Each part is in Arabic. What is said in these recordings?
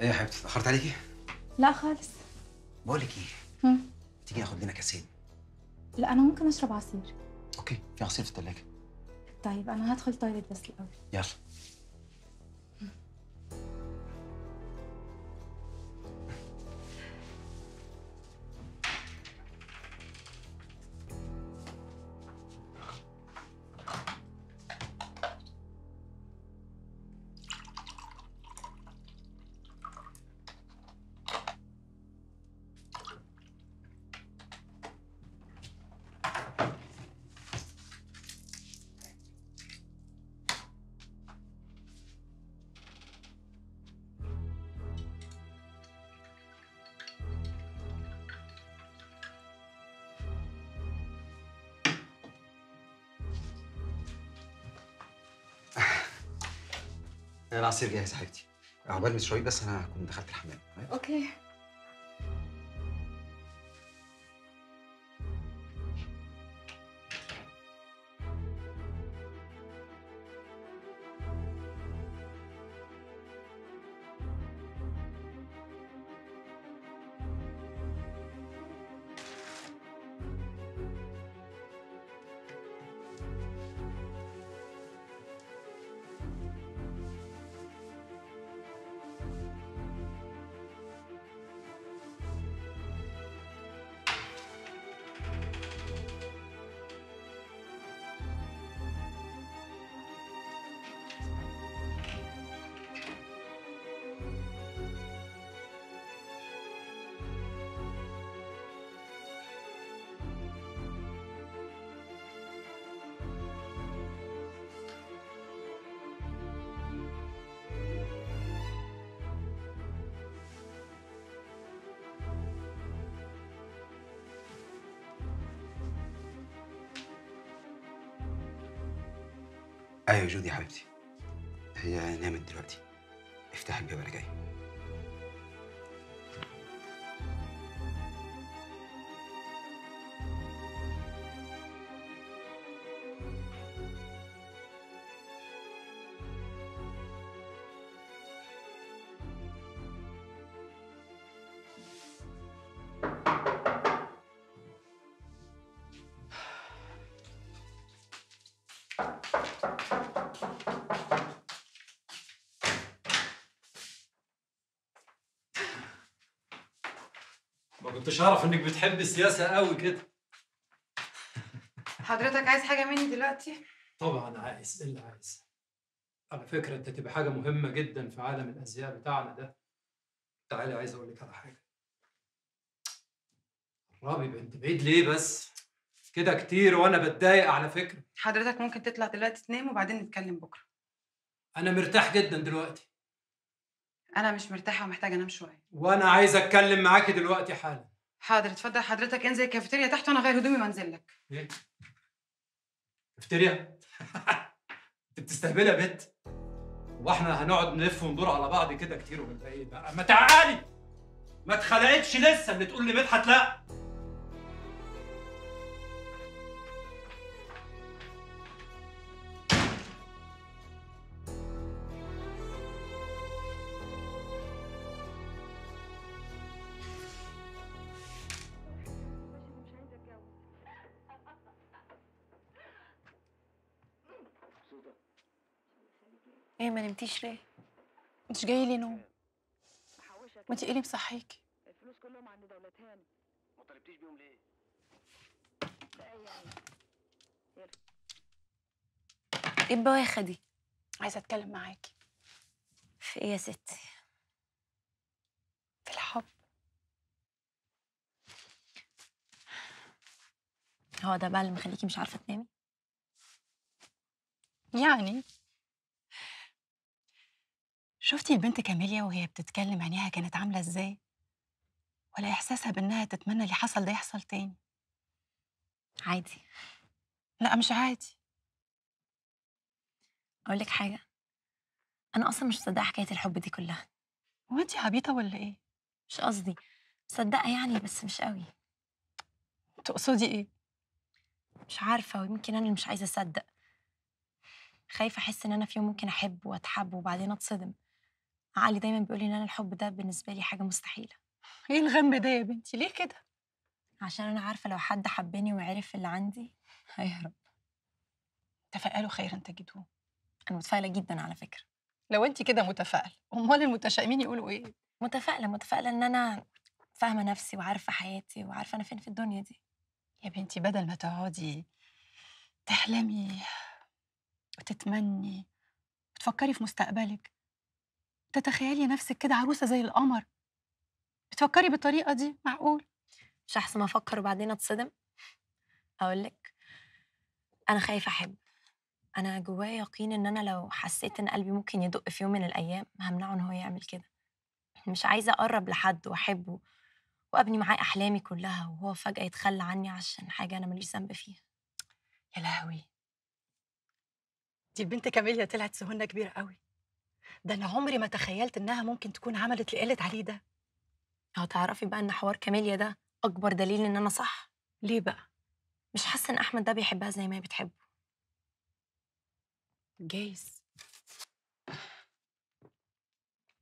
إيه يا حبيبتي اتأخرت عليكي؟ لا خالص. بقول لك إيه. تيجي ناخد لنا كاسين. لا أنا ممكن أشرب عصير. okay في عصير في الثلاجه طيب أنا هدخل toilet بس الأول. يلا. العصير جاهز يا حبيبتي. عقبال ما تشربيه بس أنا كنت دخلت الحمام. أوكي. أيوه جودي يا حبيبتي. هي نامت دلوقتي. افتح الباب أنا جاي. ما كنتش أعرف إنك بتحب السياسة قوي كده. حضرتك عايز حاجة مني دلوقتي؟ طبعا عايز إيه اللي عايز. على فكرة أنت تبقى حاجة مهمة جدا في عالم الأزياء بتاعنا ده. تعالي عايز أقول لك على حاجة. قربي بنت بعيد ليه بس؟ كده كتير وأنا بتضايق على فكرة. حضرتك ممكن تطلع دلوقتي تنام وبعدين نتكلم بكرة. أنا مرتاح جدا دلوقتي. أنا مش مرتاحة ومحتاجة أنام شوية. وأنا عايز أتكلم معاكي دلوقتي حالا. حاضر اتفضل. حضرتك انزل الكافيتيريا تحت وأنا غير هدومي وأنزل لك. إيه؟ كافتيريا انت بتستهبلي يا بت وإحنا هنقعد نلف وندور على بعض كده كتير ونبقى إيه بقى ما تعالي! ما اتخلقتش لسه اللي تقول لي مدحت لا! إيه ما نمتيش ليه؟ مش جاي لي نوم إيه اللي مصحيكي الفلوس كلهم عند دولتان ما طلبتيش بيهم ليه؟ إيه البواخة دي؟ عايزة أتكلم معاكي في إيه يا ستي؟ في الحب هو ده بقى اللي مخليكي مش عارفة تنامي؟ يعني شفتي البنت كاميليا وهي بتتكلم عينيها كانت عاملة إزاي؟ ولا إحساسها بإنها تتمنى اللي حصل ده يحصل تاني؟ عادي. لأ مش عادي. أقول لك حاجة. أنا أصلا مش مصدقة حكاية الحب دي كلها. هو انت عبيطة ولا إيه؟ مش قصدي. مصدقة يعني بس مش قوي. تقصدي إيه؟ مش عارفة ويمكن أنا اللي مش عايزة أصدق. خايفة أحس إن أنا في يوم ممكن أحب وأتحب وبعدين أتصدم. عقلي دايما بيقول لي إن أنا الحب ده بالنسبة لي حاجة مستحيلة. إيه الغم ده يا بنتي؟ ليه كده؟ عشان أنا عارفة لو حد حبني وعرف اللي عندي هيهرب. تفائلوا خيرا تجدوه أنا متفائلة جدا على فكرة. لو أنت كده متفائل أمال المتشائمين يقولوا إيه؟ متفائلة متفائلة إن أنا فاهمة نفسي وعارفة حياتي وعارفة أنا فين في الدنيا دي. يا بنتي بدل ما تقعدي تحلمي وتتمني وتفكري في مستقبلك تتخيلي نفسك كده عروسة زي القمر؟ بتفكري بالطريقة دي؟ معقول؟ مش أحسن ما أفكر وبعدين أتصدم. أقول لك. أنا خايفة أحب. أنا جوايا يقين إن أنا لو حسيت إن قلبي ممكن يدق في يوم من الأيام همنعه إن هو يعمل كده. مش عايزة أقرب لحد وأحبه وأبني معاه أحلامي كلها وهو فجأة يتخلى عني عشان حاجة أنا ماليش ذنب فيها. يا لهوي. دي البنت كاميليا طلعت سهولة كبيرة قوي ده أنا عمري ما تخيلت إنها ممكن تكون عملت اللي قالت عليه ده. أهو تعرفي بقى إن حوار كاميليا ده أكبر دليل إن أنا صح. ليه بقى؟ مش حاسة إن أحمد ده بيحبها زي ما هي بتحبه. جايز.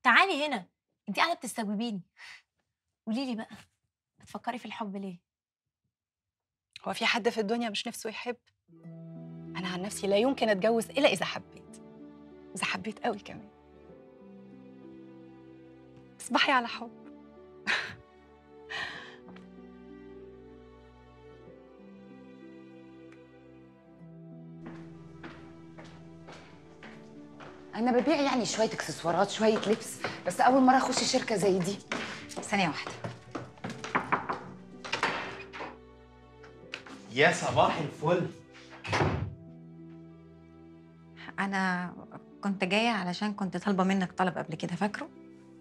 تعالي هنا انت قاعدة بتستجوبيني. قولي لي بقى بتفكري في الحب ليه؟ هو في حد في الدنيا مش نفسه يحب؟ أنا عن نفسي لا يمكن أتجوز إلا إذا حبيت. إذا حبيت قوي كمان. اصبحي على حب. أنا ببيع يعني شوية إكسسوارات شوية لبس بس أول مرة أخش شركة زي دي. ثانية واحدة. يا صباح الفل. أنا كنت جاية علشان كنت طالبة منك طلب قبل كده فاكره؟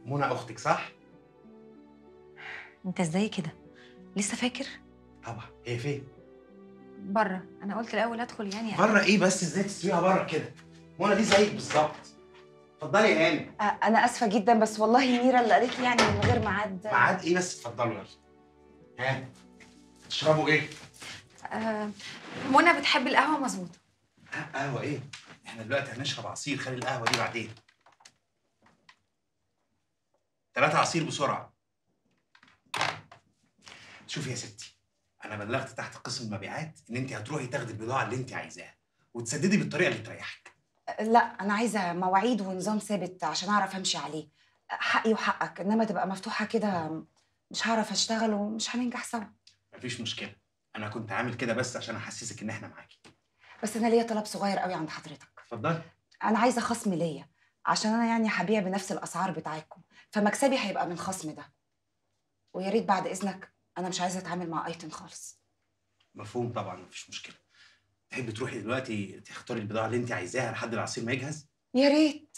منى أختك صح؟ أنت إزاي كده؟ لسه فاكر؟ طبعا. هي فين؟ بره أنا قلت الأول أدخل يعني بره إيه بس؟ إزاي تسويها بره كده؟ منى دي زيك بالظبط. اتفضلي يا هاني أ- أنا آسفة جدا بس والله ميرا اللي قالت لي يعني من غير ميعاد. ميعاد إيه بس؟ اتفضلوا يلا. ها؟ تشربوا إيه؟ آه منى بتحب القهوة مظبوطة. ها، قهوة إيه؟ إحنا دلوقتي هنشرب عصير خلي القهوة دي بعدين. ثلاثة عصير بسرعة. شوفي يا ستي أنا بلغت تحت قسم المبيعات إن أنت هتروحي تاخدي البضاعة اللي أنت عايزاها وتسددي بالطريقة اللي تريحك. لا أنا عايزة مواعيد ونظام ثابت عشان أعرف أمشي عليه. حقي وحقك إنما تبقى مفتوحة كده مش هعرف أشتغل ومش هننجح سوا. مفيش مشكلة. أنا كنت عامل كده بس عشان أحسسك إن إحنا معاكي. بس أنا ليا طلب صغير قوي عند حضرتك. اتفضلي. أنا عايزة خصم ليا عشان أنا يعني هبيع بنفس الأسعار بتاعتكم. فمكسبي هيبقى من الخصم ده. ويا ريت بعد إذنك أنا مش عايزة أتعامل مع أيتم خالص. مفهوم طبعا مفيش مشكلة. تحبي تروحي دلوقتي تختاري البضاعة اللي أنت عايزاها لحد العصير ما يجهز؟ يا ريت.